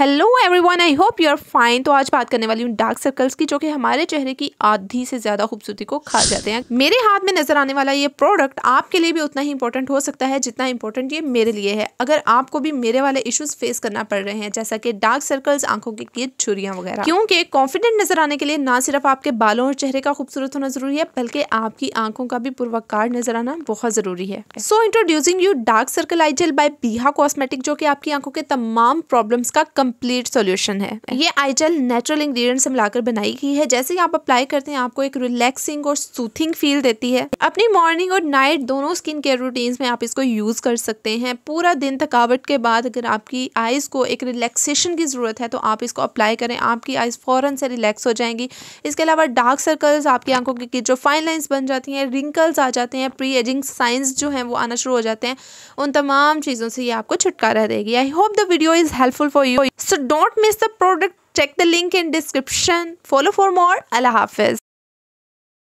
Hello everyone I hope you are fine तो आज बात करने वाली हूँ डार्क सर्कल्स की, जो कि हमारे चेहरे की आधी से ज़्यादा खूबसूरती को खा जाते हैं। मेरे हाथ में नज़र आने वाला ये प्रोडक्ट आपके लिए भी उतना ही इंपॉर्टेंट हो सकता है, जितना इंपॉर्टेंट ये मेरे लिए है। अगर आपको भी मेरे वाले इश्यूज़ फेस करना पड़ रहे हैं, जैसा कि डार्क सर्कल्स आँखों के कीद, छुरियाँ वगैरह। क्योंकि कॉन्फिडेंट नज़र आने के लिए ना सिर्फ़ आपके बालों और चेहरे का खूबसूरत होना ज़रूरी है, बल्कि आपकी आँखों का भी पूर्वकार नज़र आना बहुत ज़रूरी है। So introducing you dark circle eye gel by Biha cosmetic जो कि आपकी आँखों के तमाम प्रॉब्लम्स का कंप्लीट सोल्यूशन है। ये आई जेल नेचुरल इंग्रेडिएंट से मिलाकर बनाई गई है। जैसे ही आप अप्लाई करते हैं, आपको एक रिलैक्सिंग और सूथिंग फील देती है। अपनी मॉर्निंग और नाइट दोनों स्किन केयर रूटीन्स में आप इसको यूज़ कर सकते हैं। पूरा दिन थकावट के बाद अगर आपकी आईज को एक रिलैक्सेशन की ज़रूरत है तो आप इसको अप्लाई करें। आपकी आईज फ़ौरन से रिलैक्स हो जाएँगी। इसके अलावा डार्क सर्कल्स आपकी आँखों की जो फाइन लाइन्स बन जाती हैं रिंकल्स आ जाते हैं प्री एजिंग साइंस जो हैं, वो आना शुरू हो जाते हैं। उन तमाम चीज़ों से ये आपको छुटकारा देगी। I hope the video is helpful for you so don't miss the product. Check the link in description. Follow for more. Allah hafiz